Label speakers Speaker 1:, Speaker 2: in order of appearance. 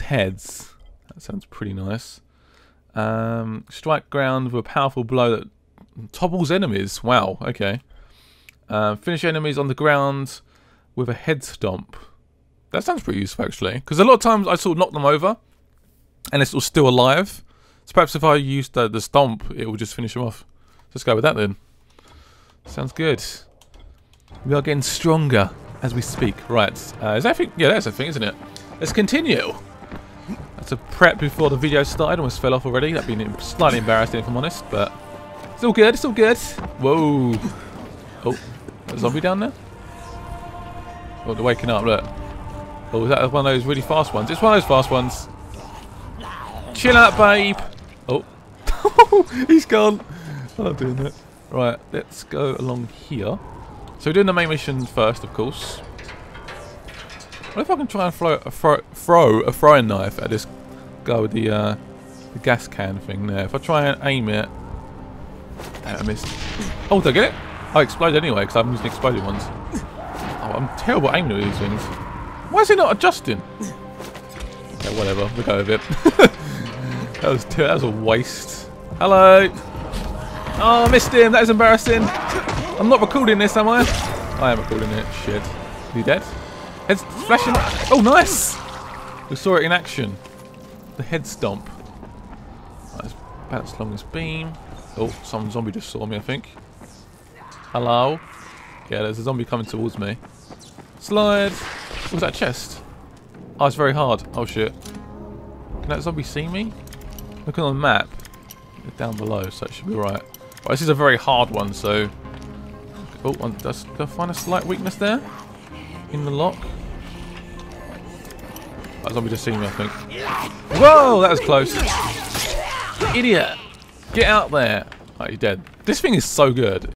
Speaker 1: heads. That sounds pretty nice. Um, strike ground with a powerful blow that topples enemies. Wow, okay. Uh, finish enemies on the ground with a head stomp. That sounds pretty useful actually, because a lot of times I sort of knock them over, and of still alive. So perhaps if I use the, the stomp, it will just finish them off. Let's go with that then. Sounds good. We are getting stronger as we speak. Right, uh, is that a thing? Yeah, that's a thing, isn't it? Let's continue. A prep before the video started. Almost fell off already. That'd been slightly embarrassing if I'm honest, but it's all good. It's all good. Whoa. Oh, a zombie down there? Oh, they're waking up. Look. Oh, is that one of those really fast ones? It's one of those fast ones. Chill out, babe. Oh. He's gone. I'm doing that. Right, let's go along here. So we're doing the main mission first, of course. What if I can try and throw a, throw, throw a throwing knife at this guy with the, uh, the gas can thing there? If I try and aim it... I missed. Oh, did I get it? I explode anyway, because I'm using exploding ones. Oh, I'm terrible aiming at these things. Why is it not adjusting? Okay, whatever. We'll go with it. that, was that was a waste. Hello! Oh, I missed him. That is embarrassing. I'm not recording this, am I? I am recording it. Shit. Is he dead? Head's flashing. Oh, nice! We saw it in action. The head stomp. That's about as long as beam. Oh, some zombie just saw me, I think. Hello? Yeah, there's a zombie coming towards me. Slide! What was that chest? Oh, it's very hard. Oh, shit. Can that zombie see me? Looking on the map. It's down below, so it should be right. This is a very hard one, so... Oh, does, did I find a slight weakness there? In the lock? That zombie just seen me, I think. Whoa, that was close. Idiot! Get out there! Oh, you're dead. This thing is so good.